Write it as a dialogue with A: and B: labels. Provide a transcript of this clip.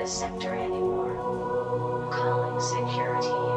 A: this sector anymore. Calling security.